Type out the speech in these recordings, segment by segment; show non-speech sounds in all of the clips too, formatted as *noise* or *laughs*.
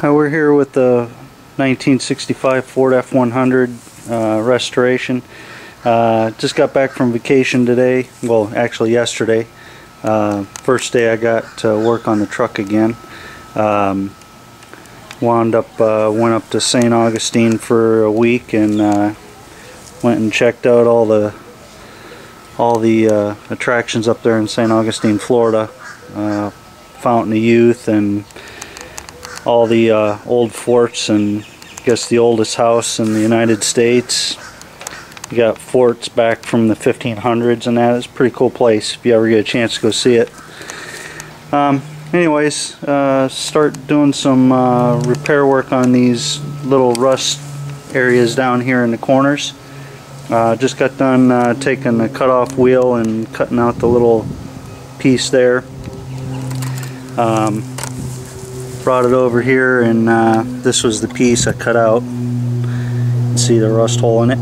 Uh, we're here with the 1965 Ford F100 uh, restoration. Uh, just got back from vacation today, well actually yesterday. Uh, first day I got to work on the truck again. Um, wound up, uh, went up to St. Augustine for a week and uh, went and checked out all the all the attractions up there in St. Augustine, Florida. Fountain of Youth and all the uh, old forts and I guess the oldest house in the United States. You got forts back from the 1500s and that. It's a pretty cool place if you ever get a chance to go see it. Um, anyways, uh, start doing some uh, repair work on these little rust areas down here in the corners. Uh, just got done uh, taking the cut-off wheel and cutting out the little piece there. Um, brought it over here and uh, this was the piece I cut out. See the rust hole in it.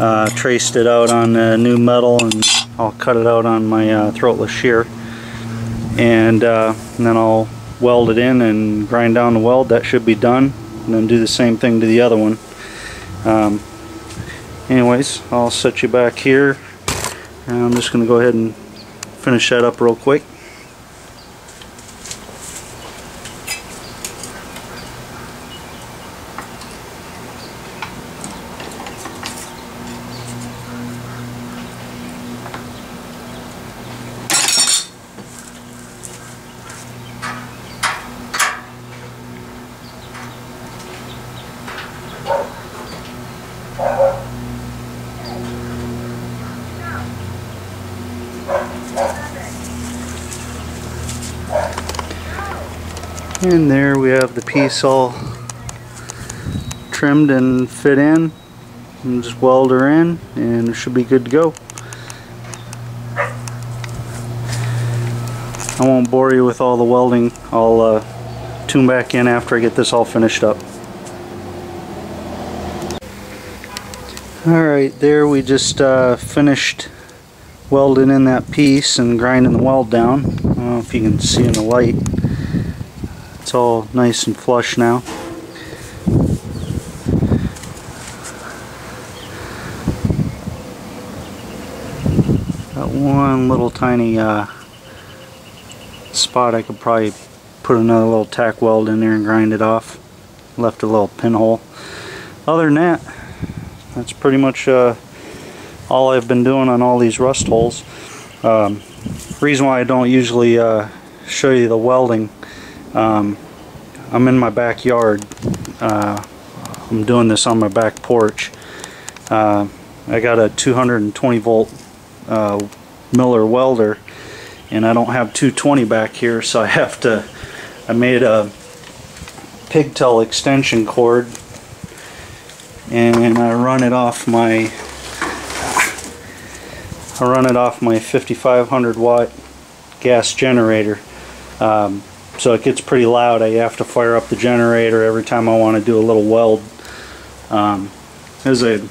Uh, traced it out on the new metal and I'll cut it out on my uh, throatless shear. And, uh, and then I'll weld it in and grind down the weld. That should be done. And then do the same thing to the other one. Um, anyways I'll set you back here I'm just gonna go ahead and finish that up real quick And there we have the piece all trimmed and fit in. And just weld her in and it should be good to go. I won't bore you with all the welding. I'll uh, tune back in after I get this all finished up. Alright, there we just uh, finished welding in that piece and grinding the weld down. I don't know if you can see in the light. It's all nice and flush now. Got one little tiny uh, spot I could probably put another little tack weld in there and grind it off. Left a little pinhole. Other than that, that's pretty much uh, all I've been doing on all these rust holes. Um, reason why I don't usually uh, show you the welding um, I'm in my backyard. Uh, I'm doing this on my back porch. Uh, I got a 220 volt uh, Miller welder and I don't have 220 back here so I have to I made a pigtail extension cord and I run it off my I run it off my 5500 watt gas generator um, so it gets pretty loud. I have to fire up the generator every time I want to do a little weld. Um, there's a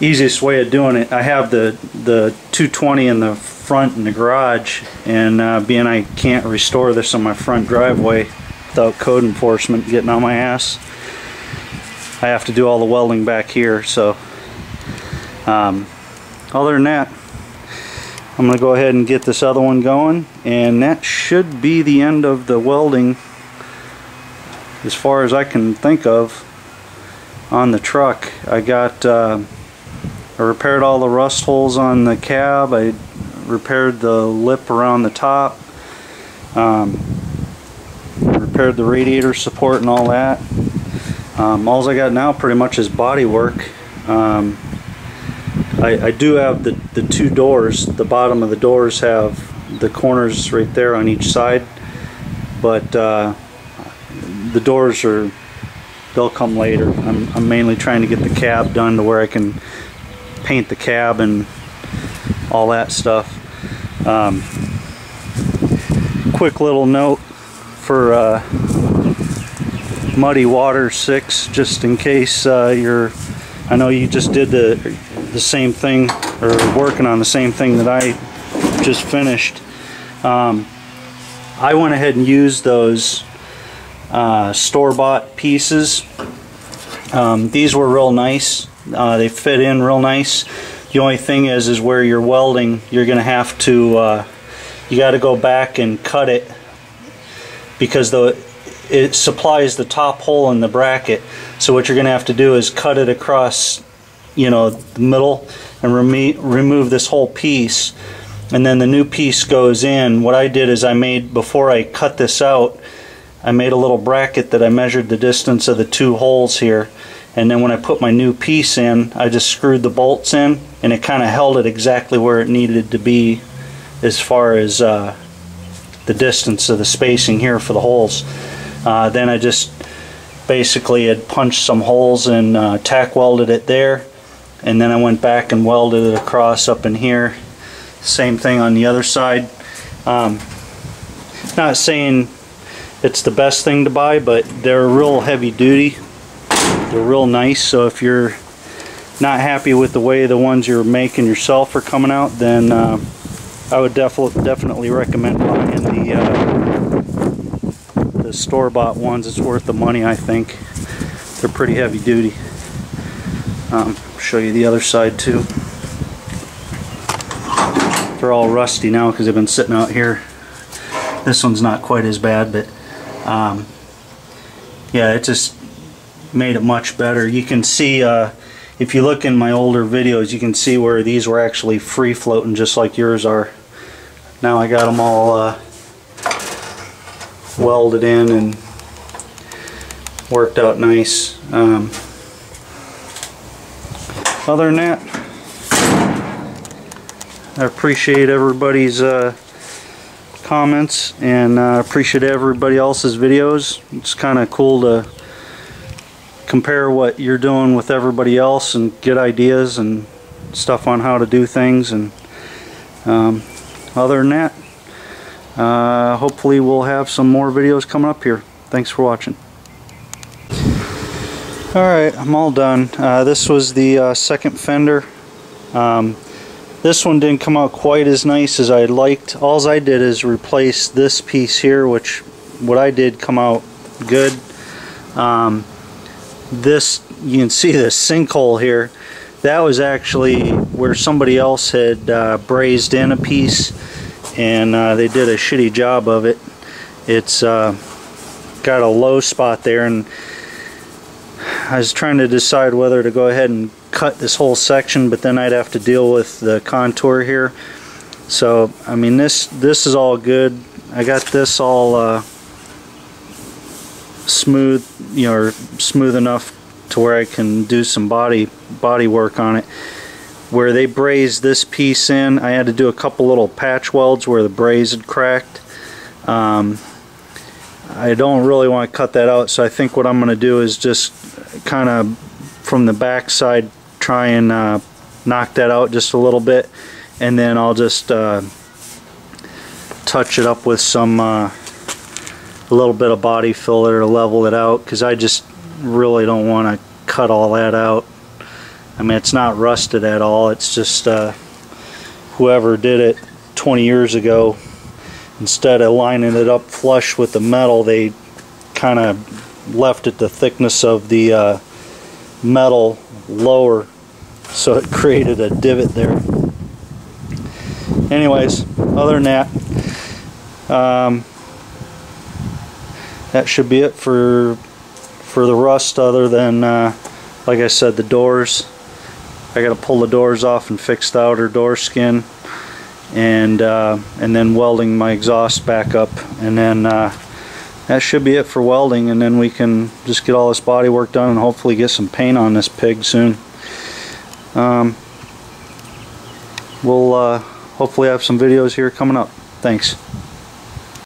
easiest way of doing it. I have the the 220 in the front in the garage, and uh, being I can't restore this on my front driveway without code enforcement getting on my ass, I have to do all the welding back here. So, um, other than that, I'm going to go ahead and get this other one going and that should be the end of the welding as far as I can think of on the truck. I got uh, I repaired all the rust holes on the cab. I repaired the lip around the top. Um, repaired the radiator support and all that. Um, all I got now pretty much is body work. Um, I, I do have the, the two doors. The bottom of the doors have the corners right there on each side. But uh, the doors are, they'll come later. I'm, I'm mainly trying to get the cab done to where I can paint the cab and all that stuff. Um, quick little note for uh, Muddy Water 6, just in case uh, you're, I know you just did the the same thing or working on the same thing that I just finished. Um, I went ahead and used those uh, store-bought pieces. Um, these were real nice. Uh, they fit in real nice. The only thing is, is where you're welding, you're going to have to, uh, you got to go back and cut it because the it supplies the top hole in the bracket. So what you're going to have to do is cut it across, you know, the middle and remo remove this whole piece. And then the new piece goes in. What I did is I made, before I cut this out, I made a little bracket that I measured the distance of the two holes here and then when I put my new piece in I just screwed the bolts in and it kind of held it exactly where it needed to be as far as uh, the distance of the spacing here for the holes uh, then I just basically had punched some holes and uh, tack welded it there and then I went back and welded it across up in here same thing on the other side um, not saying it's the best thing to buy, but they're real heavy duty. They're real nice, so if you're not happy with the way the ones you're making yourself are coming out, then uh, I would definitely definitely recommend buying the uh, the store-bought ones. It's worth the money, I think. They're pretty heavy duty. Um, show you the other side too. They're all rusty now because they've been sitting out here. This one's not quite as bad, but um, yeah it just made it much better you can see uh, if you look in my older videos you can see where these were actually free floating just like yours are now I got them all uh, welded in and worked out nice um, other than that I appreciate everybody's uh, comments and uh, appreciate everybody else's videos. It's kind of cool to compare what you're doing with everybody else and get ideas and stuff on how to do things and um, other than that uh, hopefully we'll have some more videos coming up here. Thanks for watching. Alright, I'm all done. Uh, this was the uh, second fender. Um, this one didn't come out quite as nice as I liked. All I did is replace this piece here, which what I did come out good. Um, this, you can see the sinkhole here. That was actually where somebody else had uh, brazed in a piece and uh, they did a shitty job of it. It's uh, got a low spot there and I was trying to decide whether to go ahead and cut this whole section but then I'd have to deal with the contour here. So I mean this this is all good. I got this all uh, smooth you know smooth enough to where I can do some body body work on it. Where they brazed this piece in I had to do a couple little patch welds where the braze had cracked. Um, I don't really want to cut that out so I think what I'm going to do is just kind of from the back side try and uh, knock that out just a little bit and then I'll just uh, touch it up with some uh, a little bit of body filler to level it out because I just really don't want to cut all that out. I mean it's not rusted at all it's just uh, whoever did it 20 years ago instead of lining it up flush with the metal they kind of left it the thickness of the uh, metal lower so it *laughs* created a divot there. Anyways other than that um, that should be it for for the rust other than uh, like I said the doors. I gotta pull the doors off and fix the outer door skin and uh, and then welding my exhaust back up. And then uh, that should be it for welding and then we can just get all this body work done and hopefully get some paint on this pig soon. Um, we'll uh, hopefully have some videos here coming up. Thanks